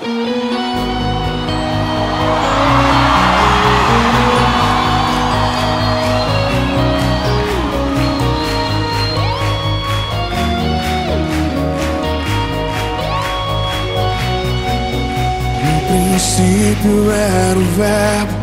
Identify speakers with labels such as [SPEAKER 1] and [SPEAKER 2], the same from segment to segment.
[SPEAKER 1] No princípio era o verbo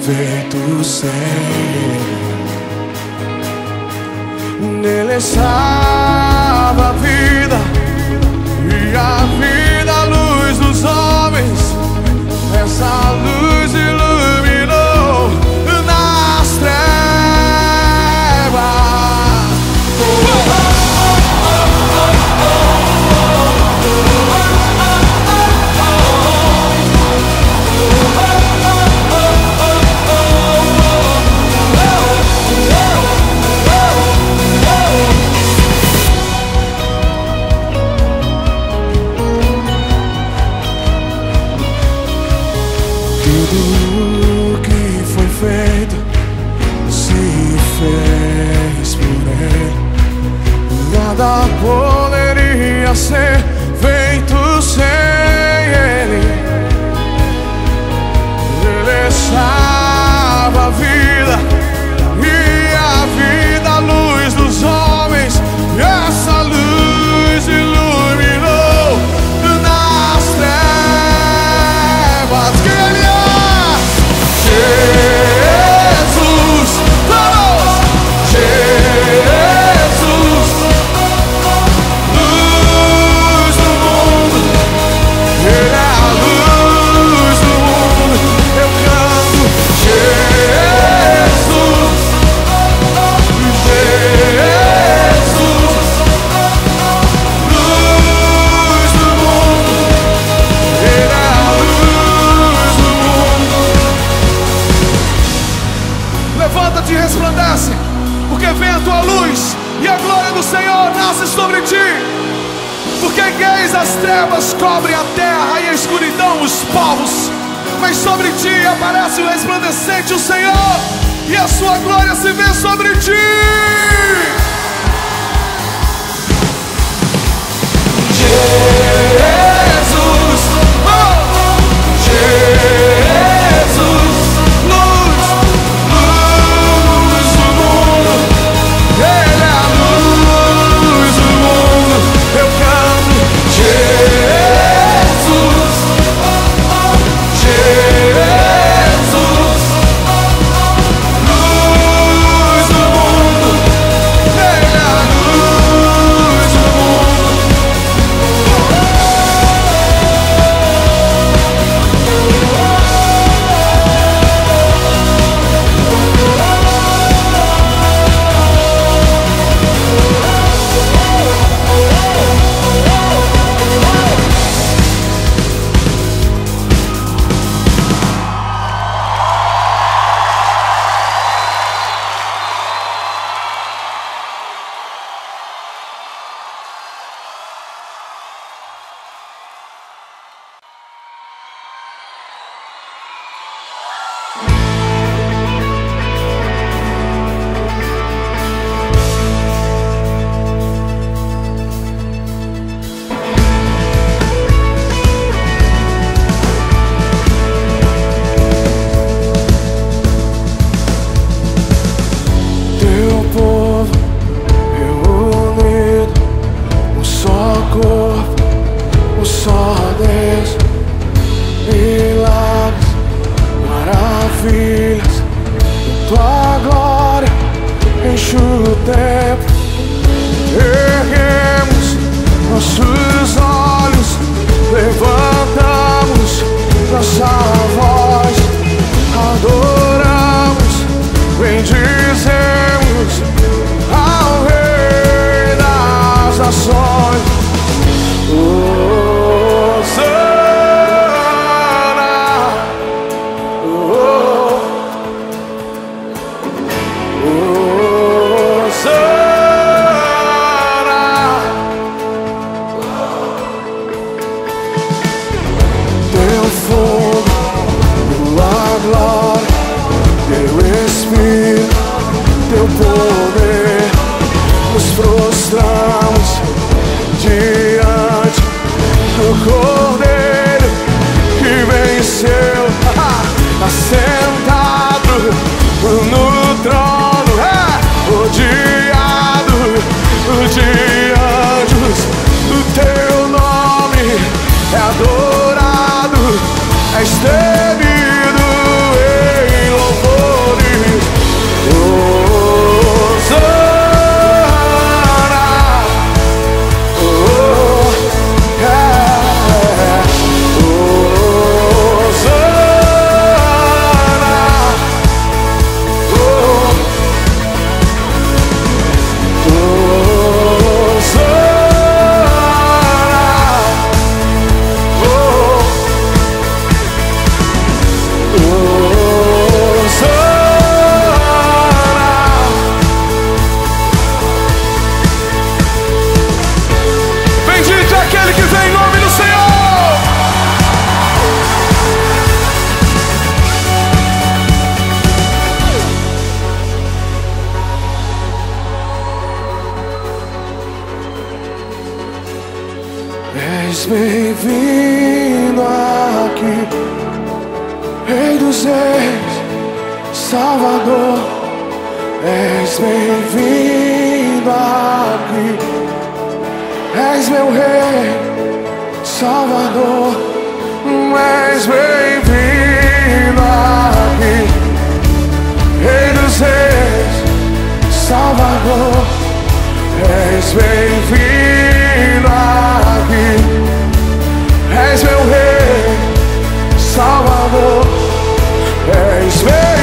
[SPEAKER 1] vem do Senhor. Nele está. sol I stand. És bem-vindo aqui, Rei dos Reis, Salvador. És bem-vindo aqui, és meu Rei, Salvador. És bem-vindo aqui, Rei dos Reis, Salvador. És bem-vindo aqui. És meu rei, Salvador, és bem-vindo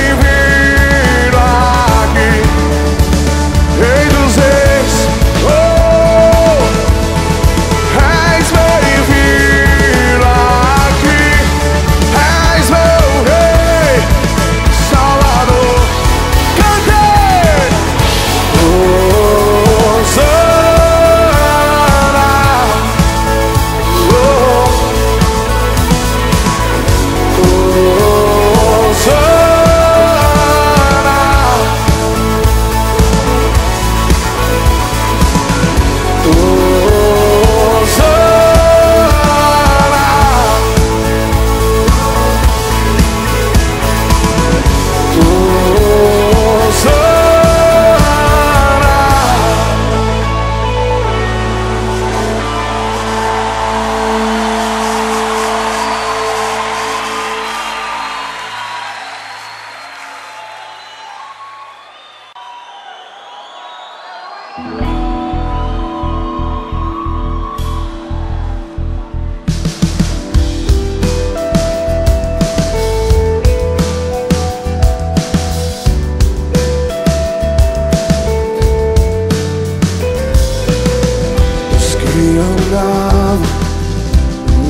[SPEAKER 1] que andavam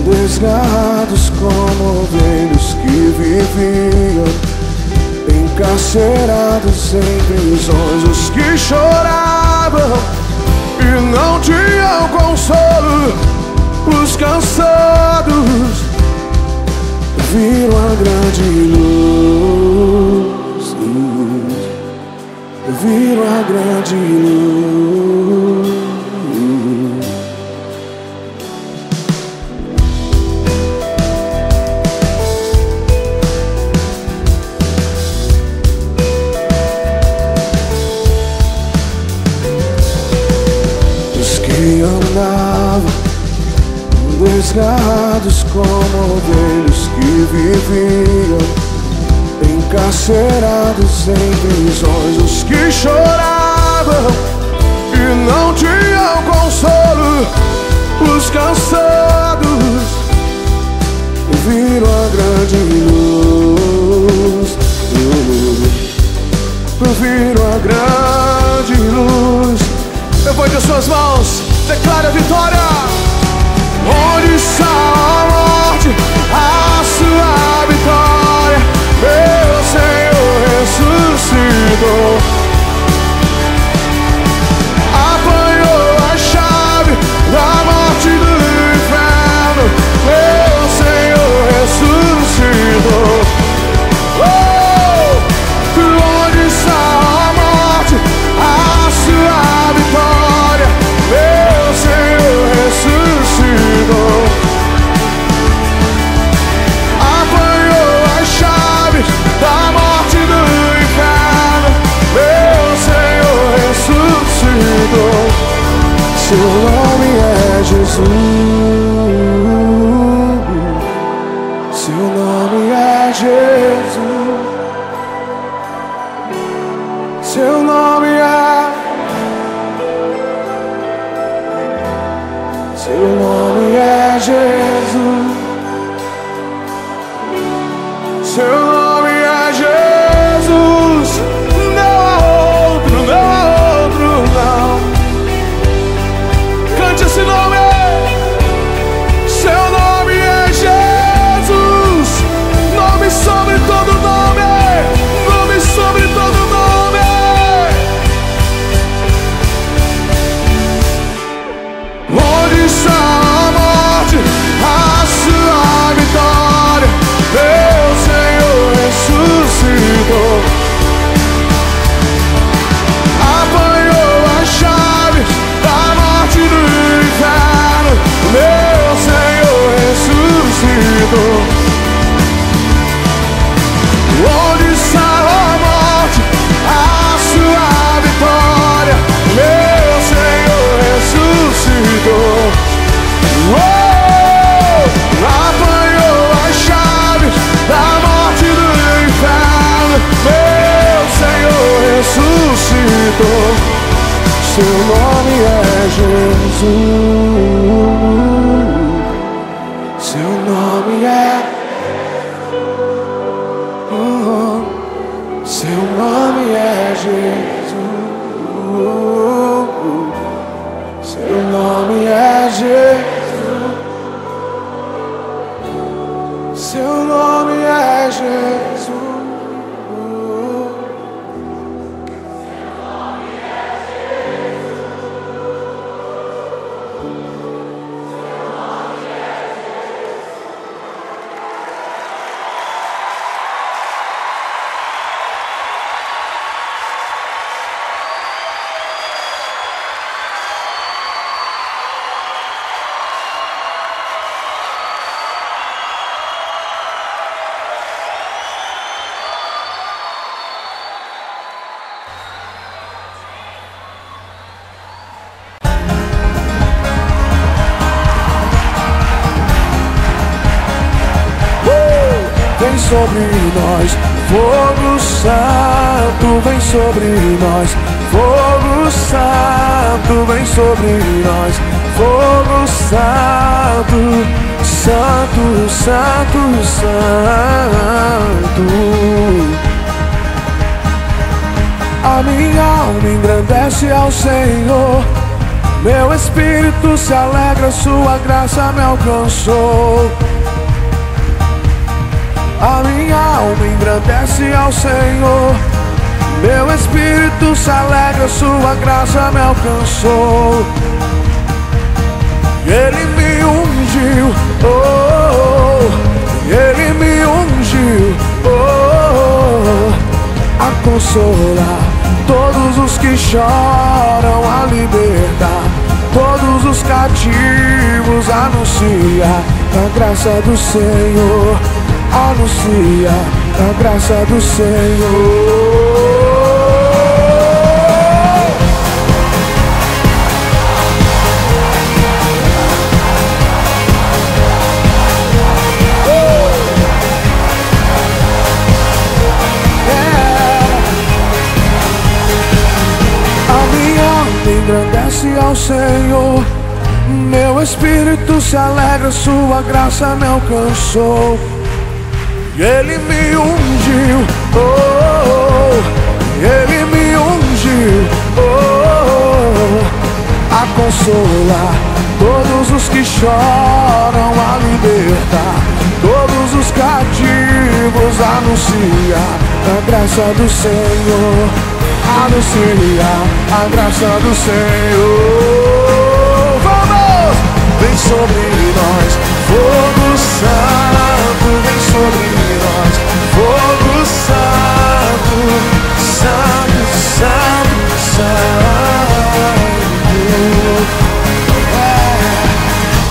[SPEAKER 1] desgarrados como ovelhas que viviam encarcerados em prisões, os que choravam e não tinham consolo, os cansados viram a grande luz viram a grande luz. Como ovelhos que viviam encarcerados em prisões, os que choravam e não tinham consolo, os cansados viram a grande luz, viram a grande luz. Levante as suas mãos, declare a vitória. Onde está a morte, a sua vitória? Meu Senhor ressuscitou. Seu nome é Jesus. Seu nome é Jesus. Seu nome é. Seu nome é Jesus. Seu nome Seu nome é Jesus. Sobre nós, fogo santo, vem sobre nós, fogo santo, santo, santo, santo. A minha alma engrandece ao Senhor. Meu espírito se alegra, Sua graça me alcançou. A minha alma engrandece ao Senhor. Meu espírito se alegra, Sua graça me alcançou. Ele me ungiu, oh, oh, oh. Ele me ungiu, oh, oh, oh. a consolar todos os que choram, a libertar todos os cativos, anuncia a graça do Senhor, anuncia a graça do Senhor. Engrandece ao Senhor. Meu espírito se alegra, Sua graça me alcançou. E Ele me ungiu, oh, oh, oh. Ele me ungiu, oh, oh, oh. a consolar todos os que choram, a libertar todos os cativos, anuncia a graça do Senhor, anuncia a graça do Senhor. Vamos! Vem sobre nós, fogo santo, vem sobre nós, fogo santo, santo, santo, santo.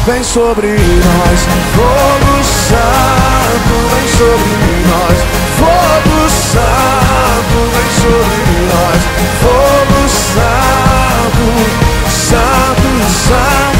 [SPEAKER 1] Vem sobre nós, fogo santo, vem sobre nós, fogo santo, vem sobre nós, fogo santo, santo, santo.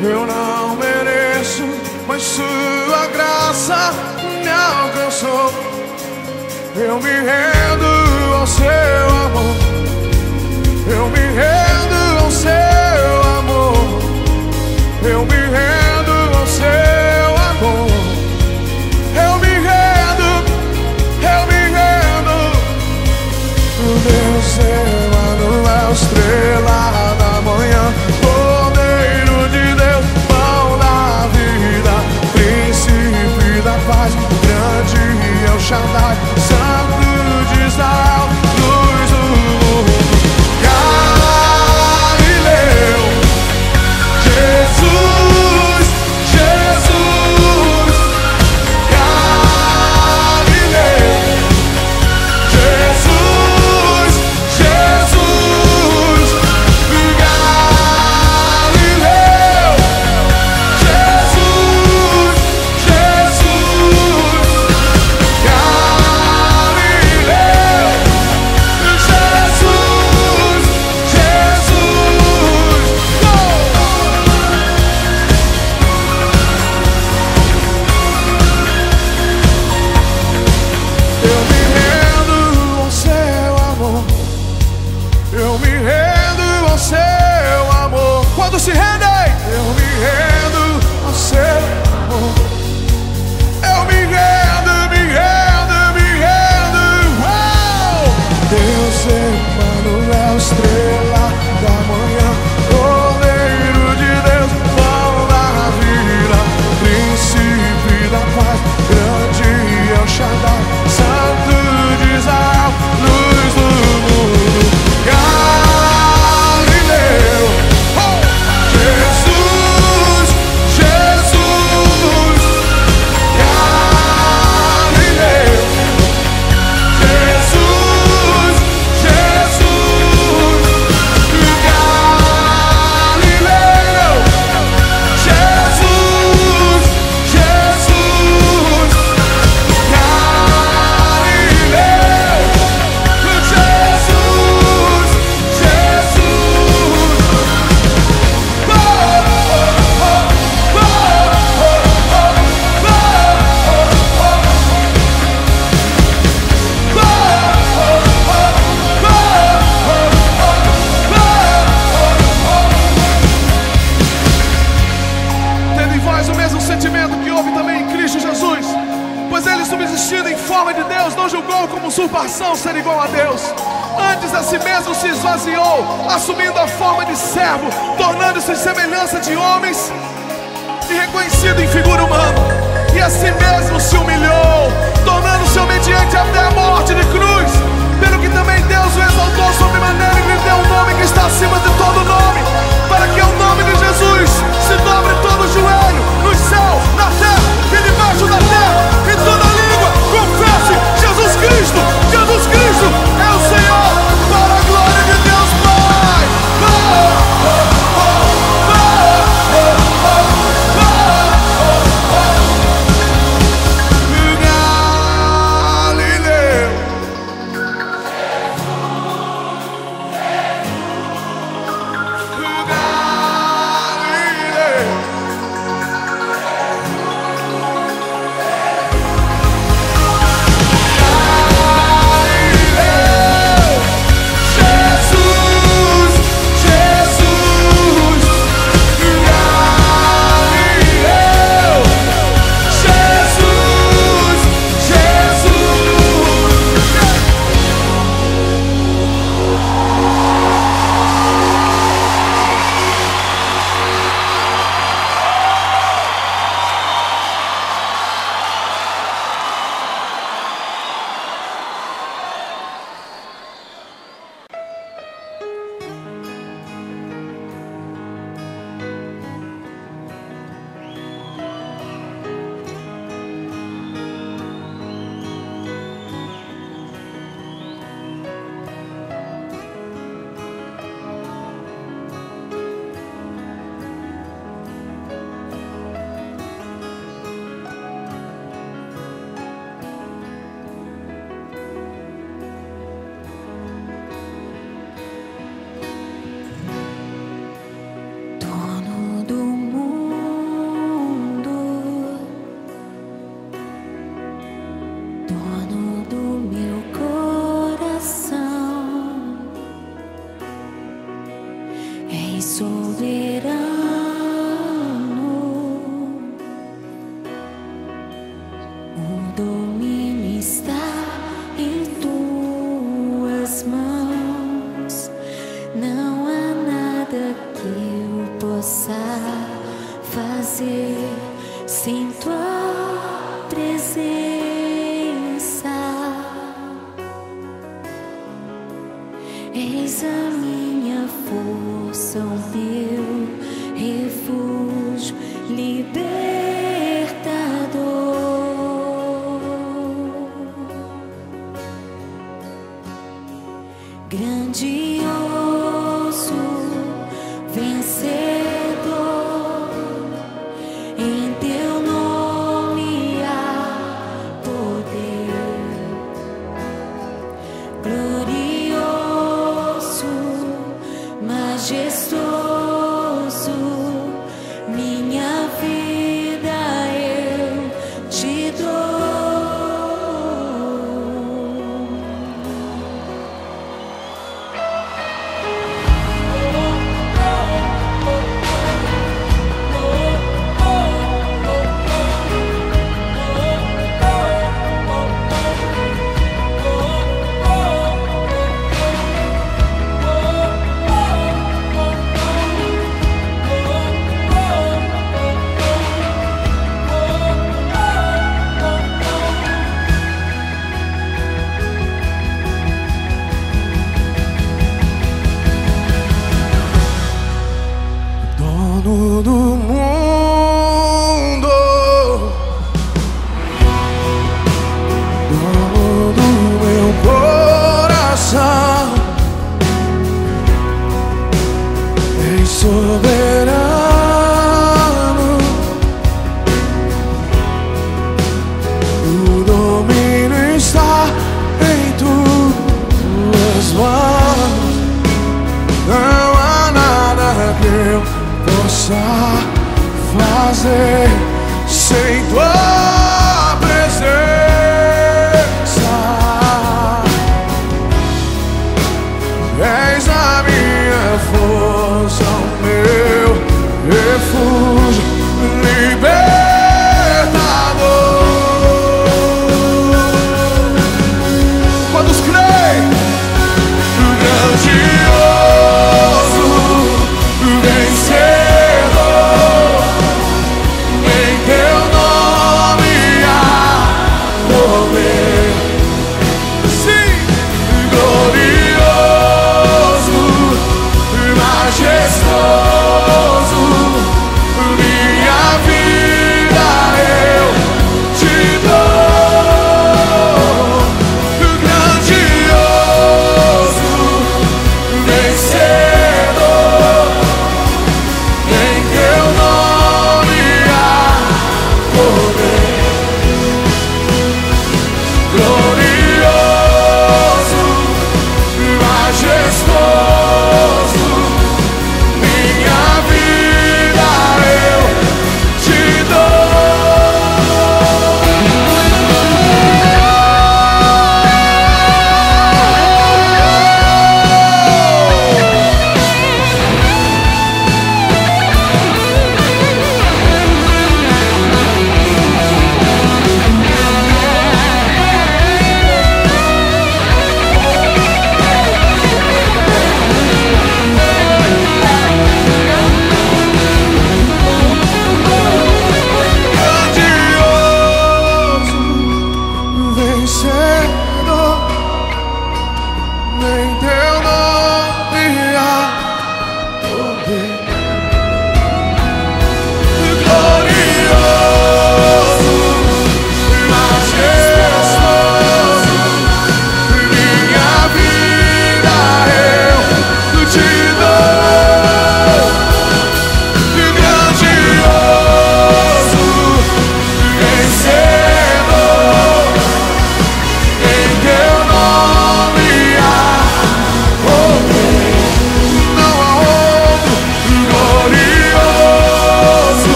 [SPEAKER 1] Eu não mereço, mas sua graça me alcançou. Eu me rendo ao seu amor. Eu me rendo ao seu amor. Eu me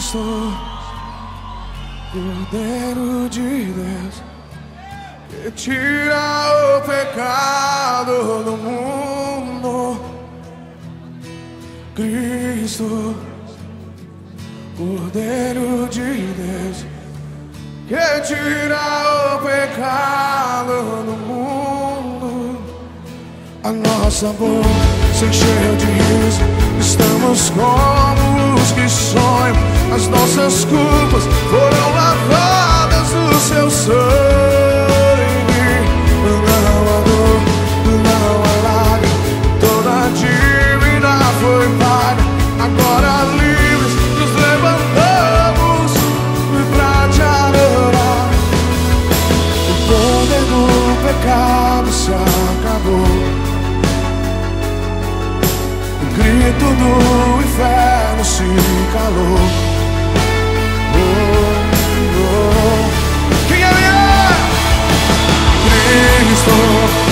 [SPEAKER 1] estou, Cordeiro de Deus, que tira o pecado do mundo. Cristo, Cordeiro de Deus, que tira o pecado do mundo. A nossa boca se encheu de riso, estamos como os que sonham. As nossas culpas foram lavadas no
[SPEAKER 2] seu sangue. Não há
[SPEAKER 1] dor, não há lágrima Toda a dívida foi paga. Agora livres nos levantamos pra te adorar. O poder do pecado se acabou. Grito do inferno se calou. Savior. Cristo.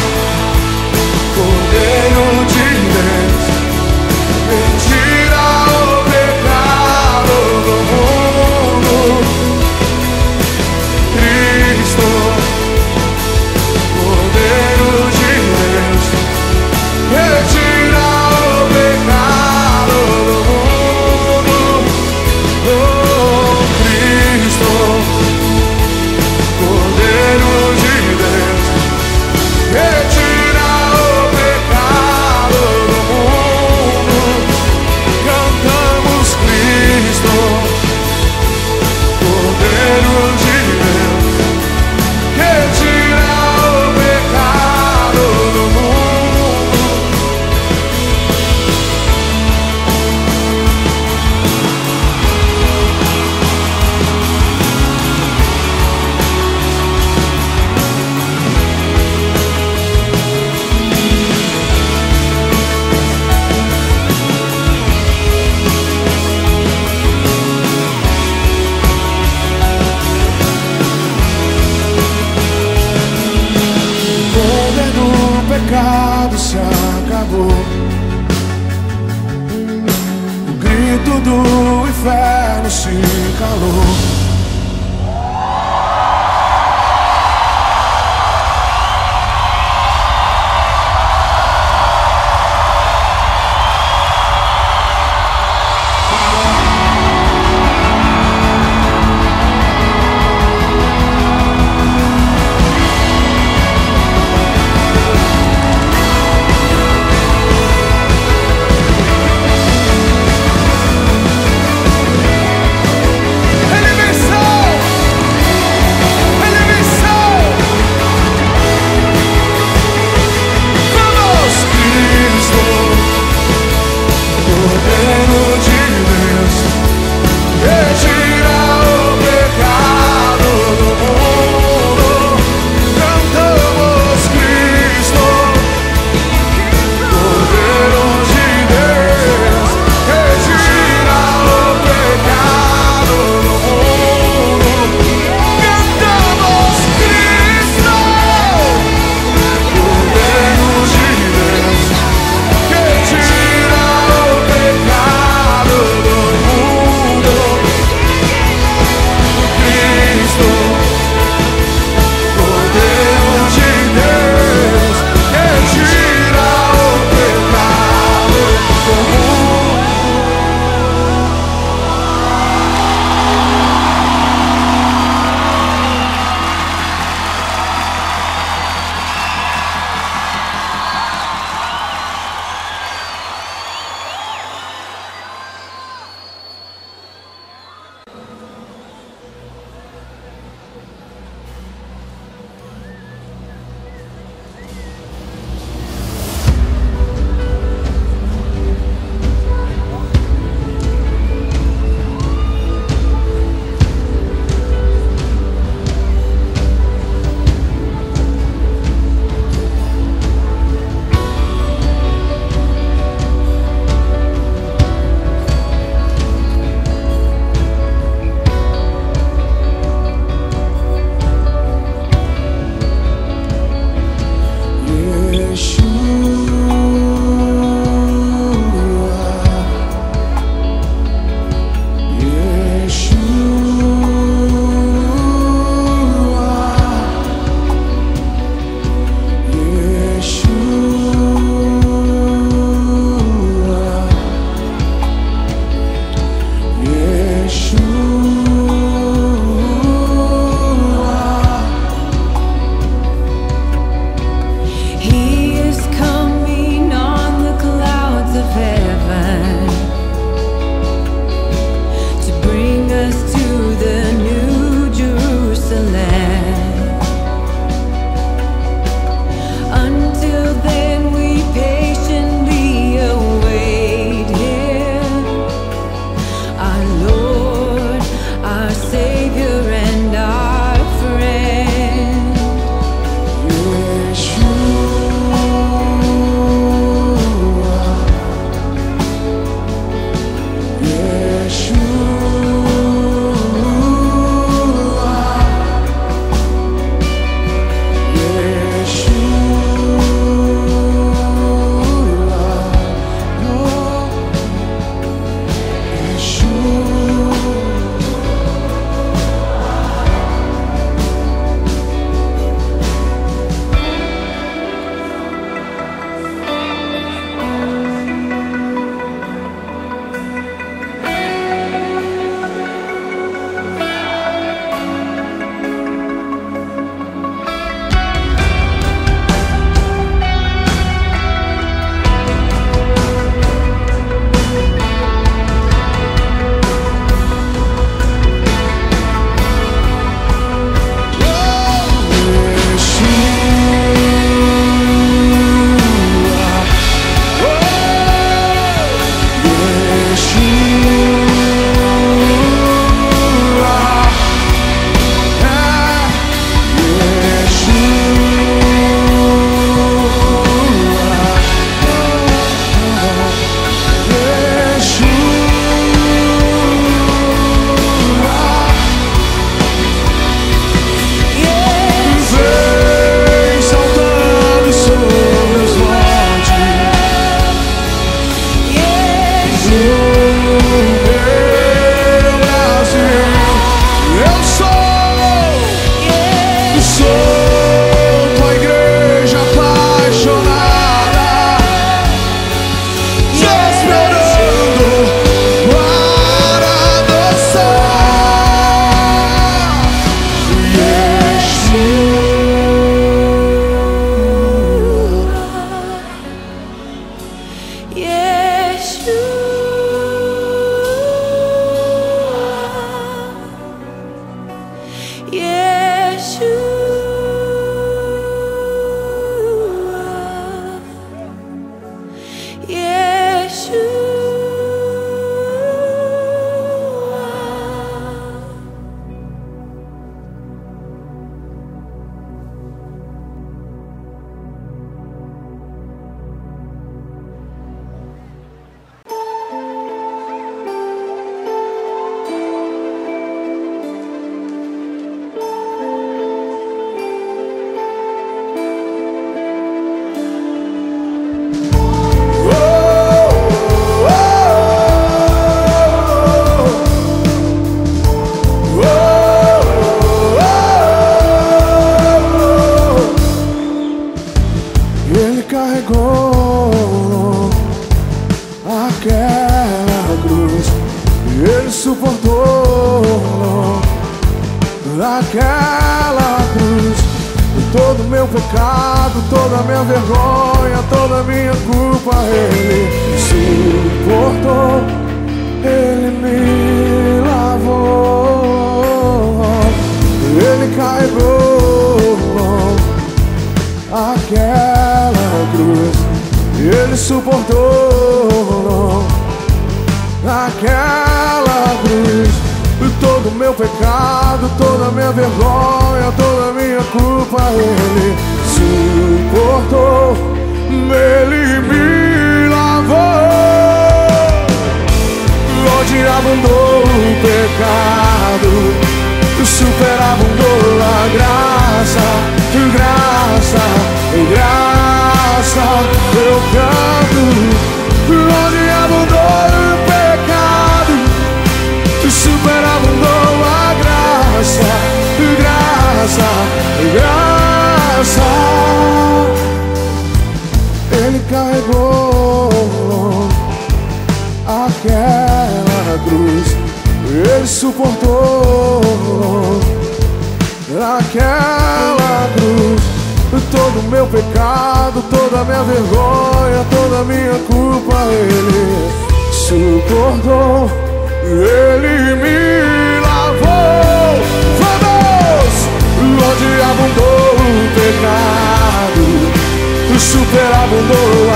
[SPEAKER 1] superabundou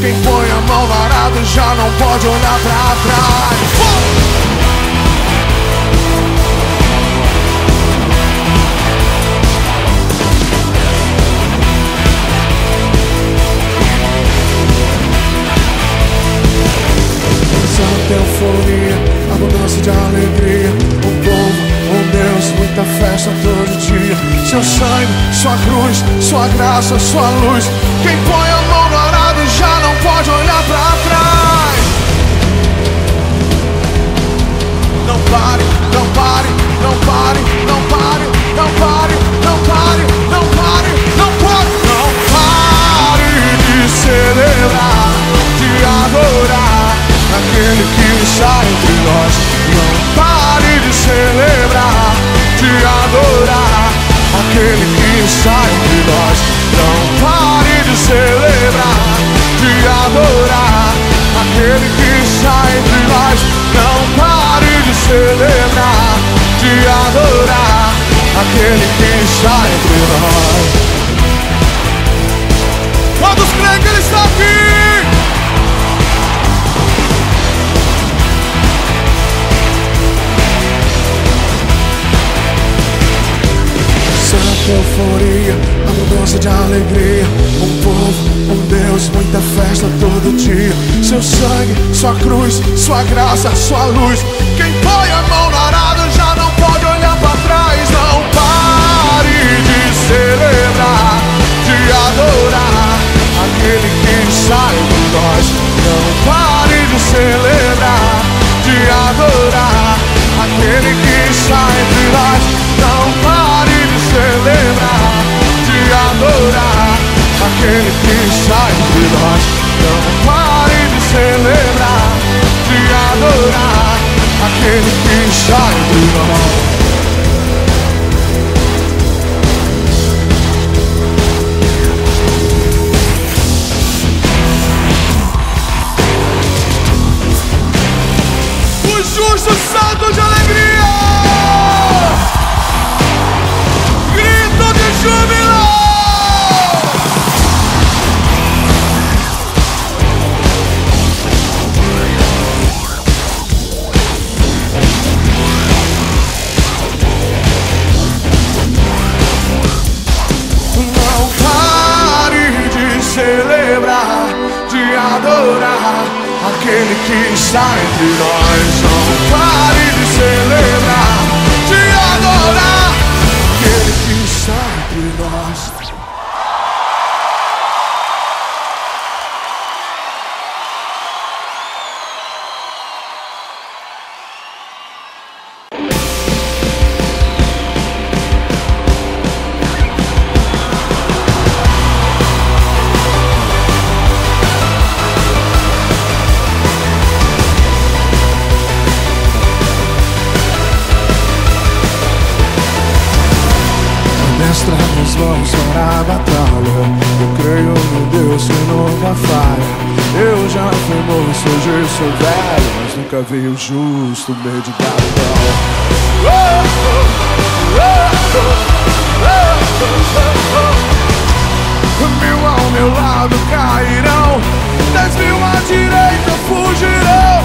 [SPEAKER 1] Quem põe a mão no arado já não pode olhar pra trás. Santa euforia, abundância de alegria. Um povo, um Deus, muita festa todo dia. Seu sangue, sua cruz, sua graça, sua luz. Quem põe pode olhar pra trás. Não pare, não pare, não pare, não pare, não pare, não pare, não pare, não pare, não pare de celebrar, de adorar aquele que está entre nós. Não pare de celebrar, de adorar aquele que está entre nós. Adorar aquele que está entre nós. Não pare de celebrar, de adorar aquele que está entre nós. Quantos creem que Ele está aqui? Euforia, abundância de alegria. Um povo, um festa todo dia. Seu sangue, sua cruz, sua graça, sua luz. Quem põe a mão no arado já não pode olhar pra trás. Não pare de celebrar, de adorar aquele que está entre nós. Não pare de celebrar, de adorar aquele que está entre nós. Não pare de celebrar, de adorar aquele que está entre nós. Não pare de celebrar, de adorar aquele que está entre nós. sign through the arms nunca vi o justo meditado Mil ao meu lado cairão Dez mil à direita fugirão.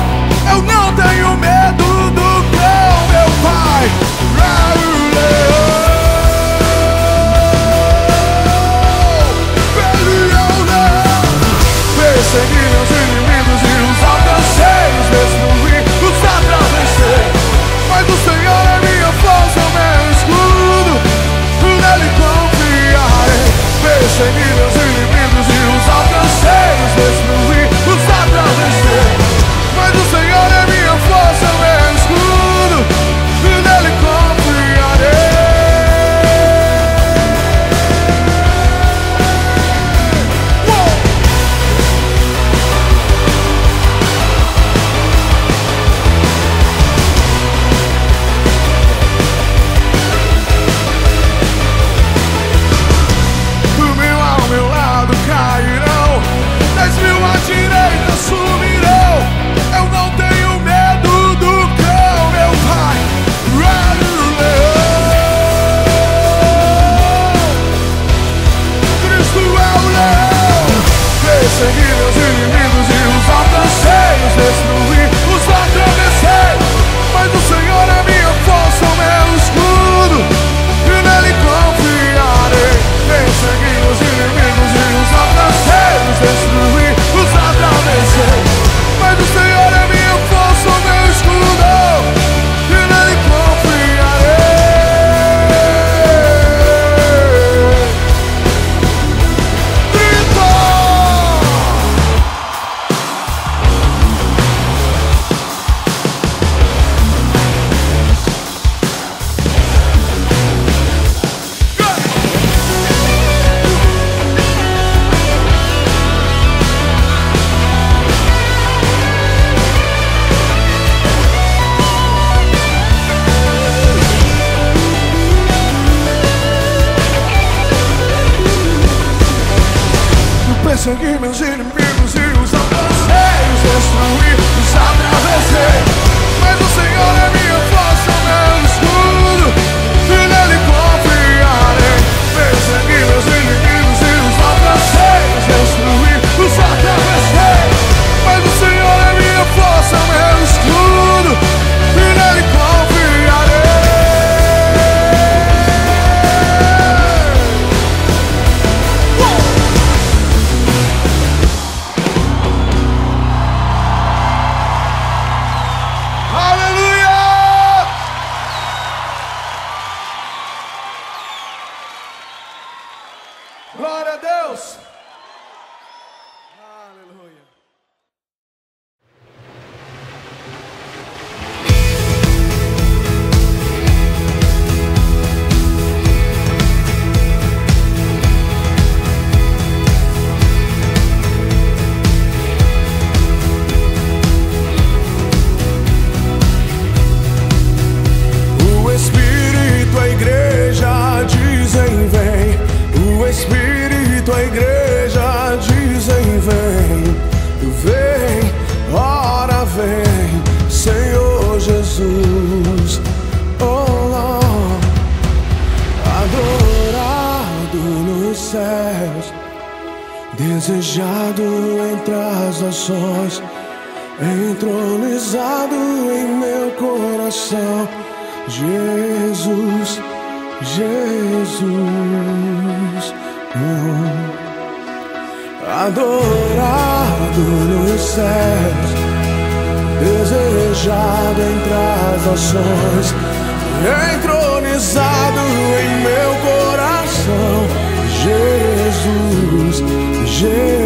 [SPEAKER 1] Eu não tenho medo do cão Meu pai sevgilim dancing Jesus.